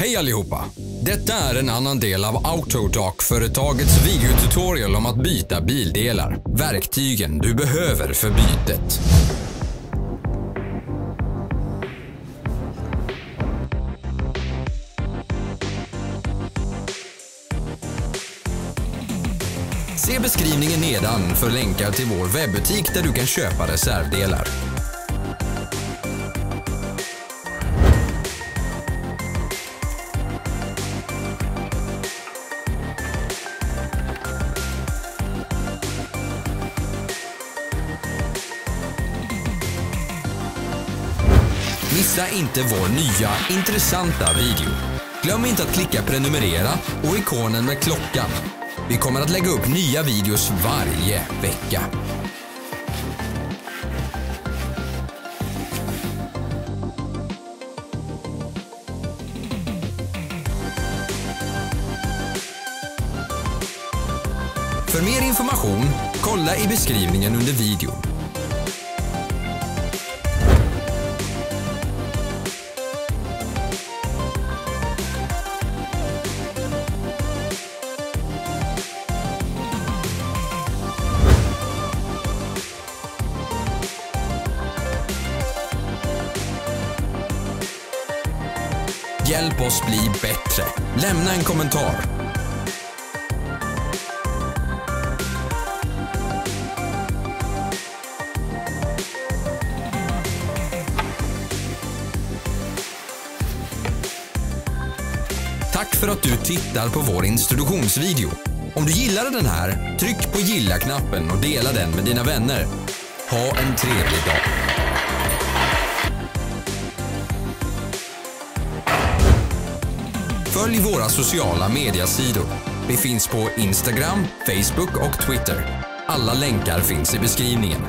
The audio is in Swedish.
Hej allihopa! Detta är en annan del av Autodoc-företagets videotutorial om att byta bildelar. Verktygen du behöver för bytet. Se beskrivningen nedan för länkar till vår webbutik där du kan köpa reservdelar. Missa inte vår nya intressanta video. Glöm inte att klicka prenumerera och ikonen med klockan. Vi kommer att lägga upp nya videos varje vecka. För mer information, kolla i beskrivningen under videon. Hjälp oss bli bättre. Lämna en kommentar. Tack för att du tittar på vår introduktionsvideo. Om du gillade den här, tryck på gilla-knappen och dela den med dina vänner. Ha en trevlig dag. Följ våra sociala mediasidor. Vi finns på Instagram, Facebook och Twitter. Alla länkar finns i beskrivningen.